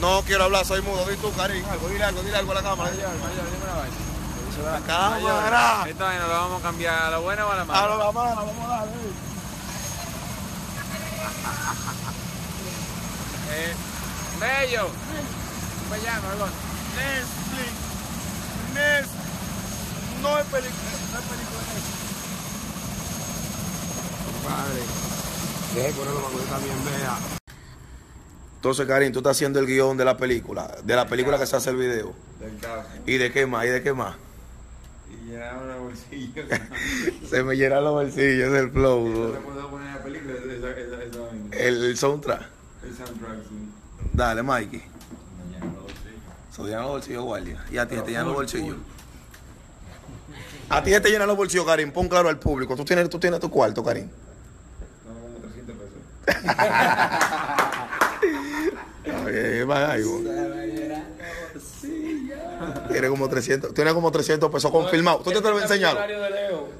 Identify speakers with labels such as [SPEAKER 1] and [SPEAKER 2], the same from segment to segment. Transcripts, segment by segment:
[SPEAKER 1] No quiero hablar, soy mudo. Di tú, Karim, algo, dile algo, dile algo a la cámara.
[SPEAKER 2] Mayor, mayor, dime una vaina.
[SPEAKER 1] La cámara.
[SPEAKER 2] Esta vaina la vamos a cambiar a la buena o a la
[SPEAKER 1] A
[SPEAKER 2] mala.
[SPEAKER 1] lo la mano, vamos a darle.
[SPEAKER 2] Eh, Bello. ¿Cómo se llama?
[SPEAKER 1] Netflix. Netflix. No es película, no es película.
[SPEAKER 2] Padre.
[SPEAKER 3] Deje ponerlo para que también vea.
[SPEAKER 1] Entonces, Karim, tú estás haciendo el guion de la película, de la película que se hace el video.
[SPEAKER 2] Del caso.
[SPEAKER 1] ¿Y de qué más? ¿Y de qué más?
[SPEAKER 2] Y llenaba una bolsilla.
[SPEAKER 1] Se me llenan los bolsillos del
[SPEAKER 2] No
[SPEAKER 1] flow.
[SPEAKER 2] le puedo poner la película, esa, esa, esa vaina.
[SPEAKER 1] El, el soundtrack.
[SPEAKER 2] El soundtrack, sí.
[SPEAKER 1] Dale, Mikey.
[SPEAKER 2] Me llenan los bolsillos.
[SPEAKER 1] Se llenan los bolsillos, guardia. Y a ti te llenan los bolsillos. A ti te llenan los bolsillos, Karim. Pon claro al público. Tú tienes, tú tienes tu cuarto, Karim.
[SPEAKER 2] No, como 300 pesos.
[SPEAKER 1] Oye, va Tiene como 300, tiene como 300 pesos confirmados. ¿Tú te atreves a enseñarlo?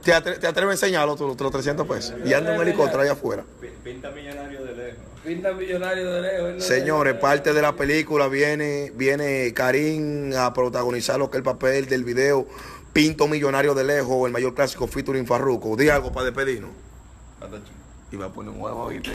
[SPEAKER 1] ¿Te, atre- te atreves a enseñarlo tú, los 300 pesos? Y anda un helicóptero allá afuera.
[SPEAKER 4] Pinta millonario de lejos.
[SPEAKER 3] Pinta millonario de lejos.
[SPEAKER 1] Señores, parte de la película viene, viene Karim a protagonizar lo que es el papel del video Pinto Millonario de Lejos, el mayor clásico featuring Farruko. Di algo para despedirnos. Y va a poner un huevo ahorita.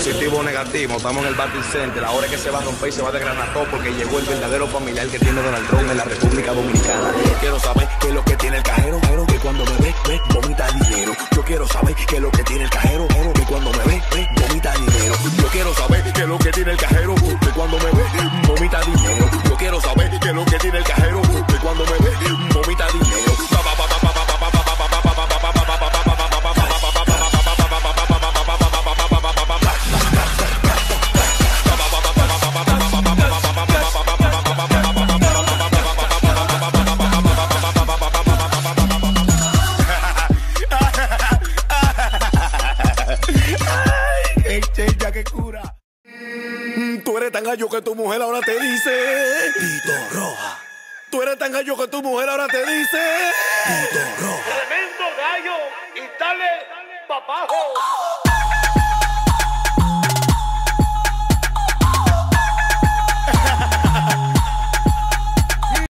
[SPEAKER 1] Positivo o negativo, estamos en el Battle Center. Ahora es que se va a romper y se va a desgranar todo porque llegó el verdadero familiar que tiene Donald Trump en la República Dominicana.
[SPEAKER 5] Quiero saber qué es lo que tiene el cajero, cajero, que cuando me ve, ve, vomita dinero. Yo quiero saber qué es lo que tiene el cajero, cajero, que cuando me ve, ve, vomita dinero. Yo quiero saber qué es lo que tiene el cajero, que cuando me ve,
[SPEAKER 1] que cura. Tú eres tan gallo que tu mujer ahora te dice.
[SPEAKER 5] Tito Roja,
[SPEAKER 1] Tú eres tan gallo que tu mujer ahora te dice.
[SPEAKER 5] Tito Roja.
[SPEAKER 6] Tremendo gallo y dale papajo.